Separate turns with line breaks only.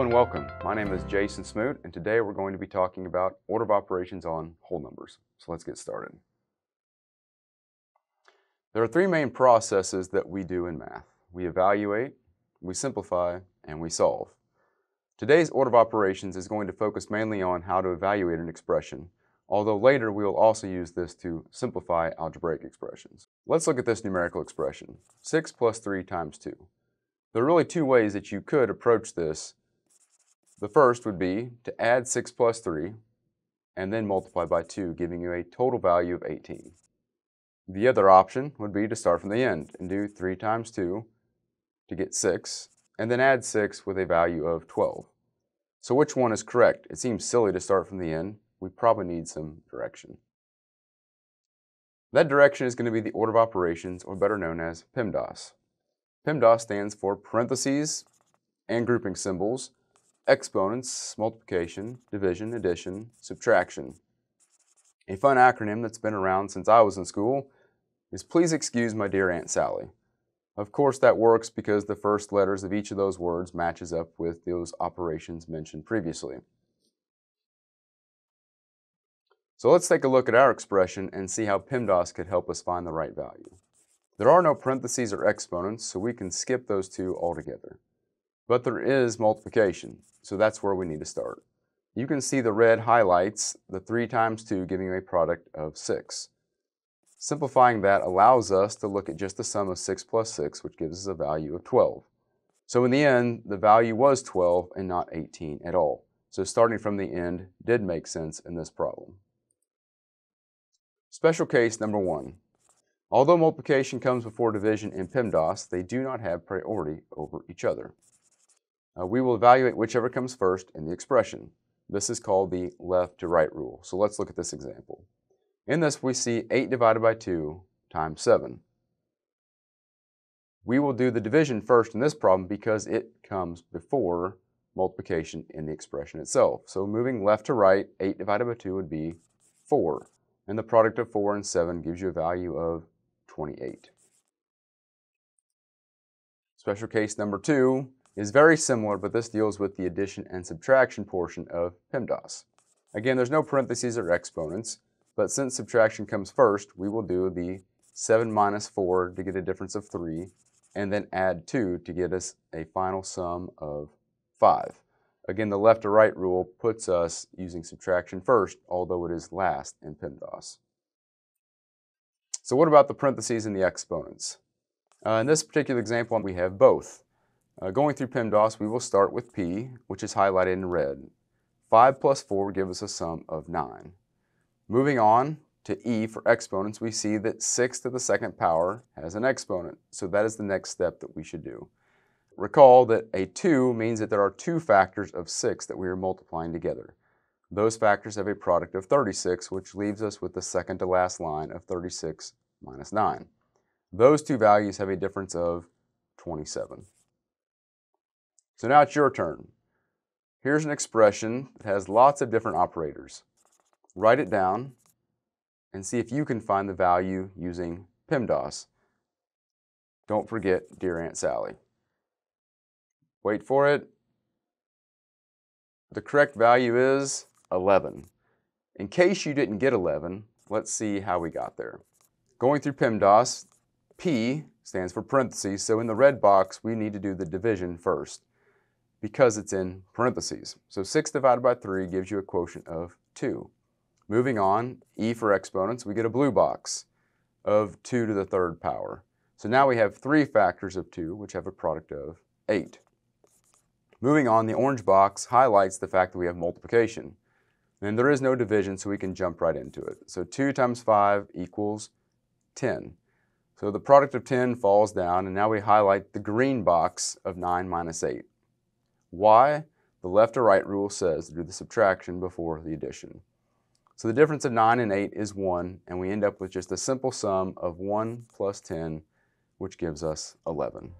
And welcome. My name is Jason Smoot, and today we're going to be talking about order of operations on whole numbers. So let's get started. There are three main processes that we do in math. We evaluate, we simplify, and we solve. Today's order of operations is going to focus mainly on how to evaluate an expression, although later we will also use this to simplify algebraic expressions. Let's look at this numerical expression, 6 plus 3 times 2. There are really two ways that you could approach this. The first would be to add 6 plus 3 and then multiply by 2, giving you a total value of 18. The other option would be to start from the end and do 3 times 2 to get 6, and then add 6 with a value of 12. So which one is correct? It seems silly to start from the end. We probably need some direction. That direction is going to be the order of operations, or better known as PEMDAS. PEMDAS stands for parentheses and grouping symbols, exponents, multiplication, division, addition, subtraction. A fun acronym that's been around since I was in school is Please Excuse My Dear Aunt Sally. Of course, that works because the first letters of each of those words matches up with those operations mentioned previously. So let's take a look at our expression and see how PEMDAS could help us find the right value. There are no parentheses or exponents, so we can skip those two altogether. But there is multiplication, so that's where we need to start. You can see the red highlights the 3 times 2 giving you a product of 6. Simplifying that allows us to look at just the sum of 6 plus 6, which gives us a value of 12. So in the end, the value was 12 and not 18 at all. So starting from the end did make sense in this problem. Special case number one. Although multiplication comes before division in PEMDAS, they do not have priority over each other. Uh, we will evaluate whichever comes first in the expression. This is called the left to right rule. So let's look at this example. In this, we see 8 divided by 2 times 7. We will do the division first in this problem because it comes before multiplication in the expression itself. So moving left to right, 8 divided by 2 would be 4. And the product of 4 and 7 gives you a value of 28. Special case number two is very similar, but this deals with the addition and subtraction portion of PEMDAS. Again, there's no parentheses or exponents, but since subtraction comes first, we will do the 7 minus 4 to get a difference of 3, and then add 2 to get us a final sum of 5. Again, the left to right rule puts us using subtraction first, although it is last in PEMDAS. So what about the parentheses and the exponents? Uh, in this particular example, we have both. Uh, going through PEMDAS, we will start with P, which is highlighted in red. 5 plus 4 gives us a sum of 9. Moving on to E for exponents, we see that 6 to the second power has an exponent, so that is the next step that we should do. Recall that a 2 means that there are two factors of 6 that we are multiplying together. Those factors have a product of 36, which leaves us with the second to last line of 36 minus 9. Those two values have a difference of 27. So now it's your turn. Here's an expression that has lots of different operators. Write it down and see if you can find the value using PEMDAS. Don't forget Dear Aunt Sally. Wait for it. The correct value is 11. In case you didn't get 11, let's see how we got there. Going through PEMDAS, P stands for parentheses, so in the red box we need to do the division first because it's in parentheses. So 6 divided by 3 gives you a quotient of 2. Moving on, E for exponents, we get a blue box of 2 to the third power. So now we have three factors of 2, which have a product of 8. Moving on, the orange box highlights the fact that we have multiplication. And there is no division, so we can jump right into it. So 2 times 5 equals 10. So the product of 10 falls down, and now we highlight the green box of 9 minus 8. Why? The left or right rule says to do the subtraction before the addition. So the difference of 9 and 8 is 1, and we end up with just a simple sum of 1 plus 10, which gives us 11.